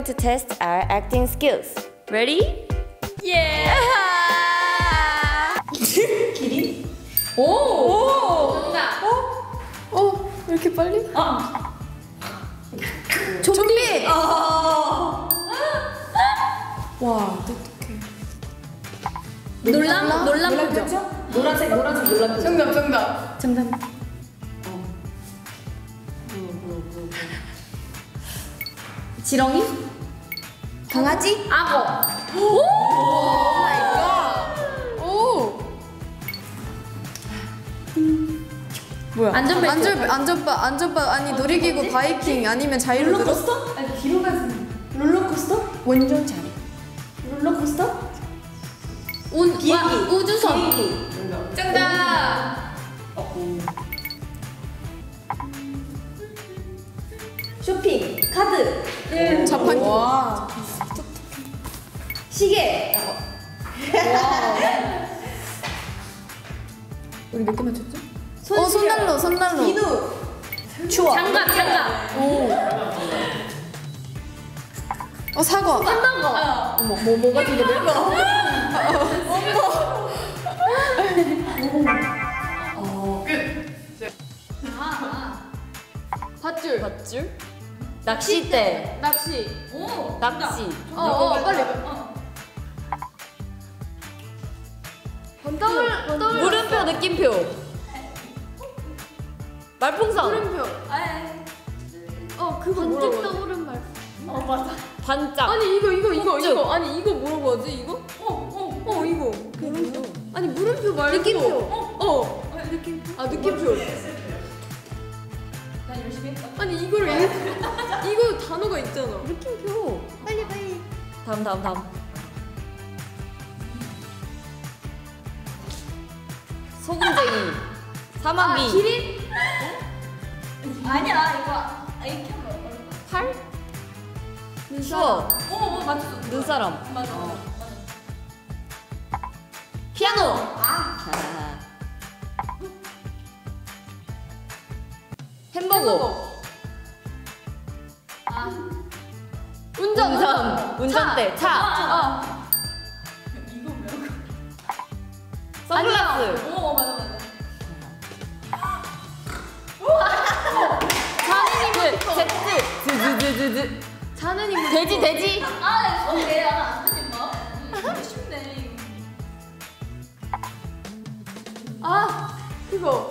going to test our acting skills. Ready? Yeah! 오! 오! 정답. 어? 왜 이렇게 빨리? 아. 좀비! 아. 와, 똑똑해. 놀람? 놀람 표정. 노란색, 노란색 놀람 표정. 정답, 정답. 정답. 지렁이? 강아지? 악어. oh my god. 오! 뭐야? 안전벨트. 안전 안전바 안전바 아니 놀이기구 바이킹 아니면 들어 롤러코스터? 아니 뒤로 가는 롤러코스터? 완전 잘해. 롤러코스터? 운, 비행기. 와, 우주선. 비행기. 정답. 쇼핑. 카드. 예. 자판 와. 시계. 우리 몇 개 맞췄지? 손어 손난로 손난로. 비누. 추워. 장갑, 장갑. 어 사과. 햄버거. 어머, 뭐, 뭐 같은 게몇 거? 밧줄. 밧줄? 낚싯대. 낚시. 오. 낚시. 어, 어, 빨리. 떠올, 떠올. 물음표, 느낌표. 말풍선. 물음표. 어, 그거 번뜩 떠오른 말. 어, 맞아. 반짝. 아니 이거 이거 이거 폭죽. 이거 아니 이거 뭐라고 하지 이거? 어 어어 어, 이거 물음표 아니 물음표 말고 느낌표. 어, 어. 느낌표 아 느낌표 나 열심히 했다 아니 이거를 읽 이거 단어가 있잖아 느낌표. 빨리, 빨리. 다음, 다음, 다음. 소금쟁이. 사마귀. 아 기린 아니야, 이거. 이렇게 하면 팔? 추워. 어어 맞았어 눈사람. 맞아 피아노. 아. 햄버거. 아 운전 운전. 운전대. 차. 아, 선글라스. 오 맞아 맞아 그, 제트. 드드드드드. 자는 인물 돼지, 돼지. 아 손대 안 하지 마 이거 쉽네 아 그거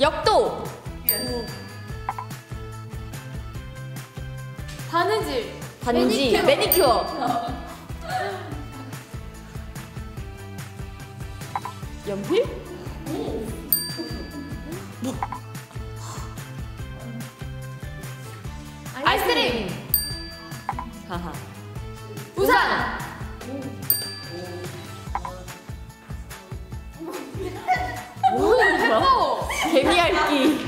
역도. 바느질 반지. 매니큐어. 연필? 아이스크림. 하하. 우산 오, 뭐야? 개미핥기.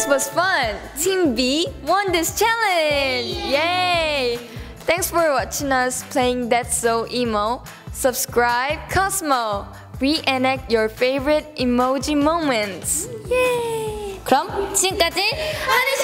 This was fun. Team B won this challenge. Yay! Thanks for watching us playing That's So Emo. Subscribe Cosmo. Reenact your favorite emoji moments. Yay! 그럼 지금까지 한희